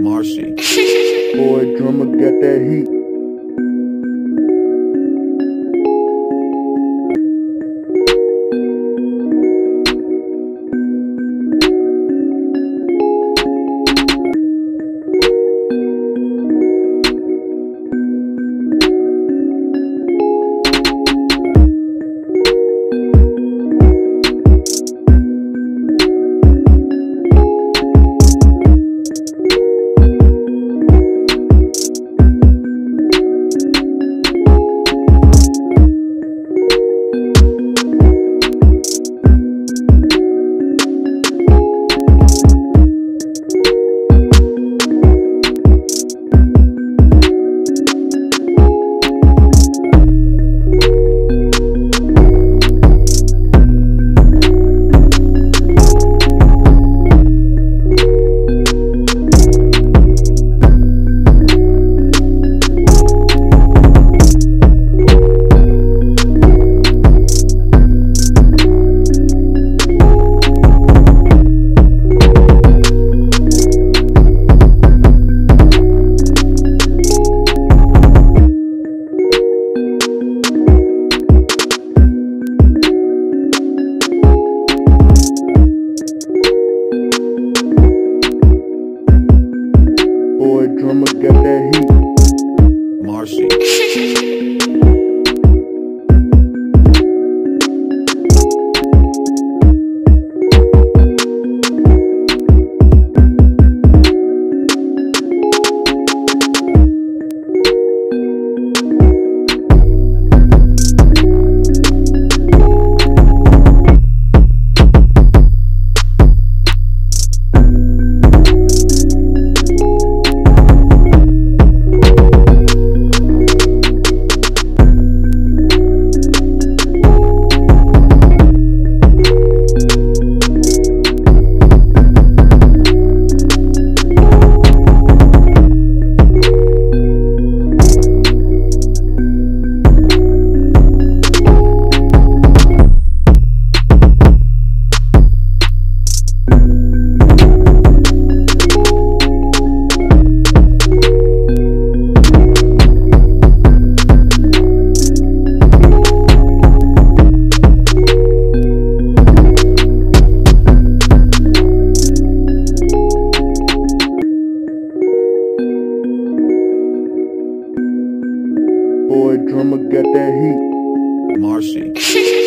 Marshy. Boy, drummer got that heat. Marcy. boy drummer got that heat. Marcy.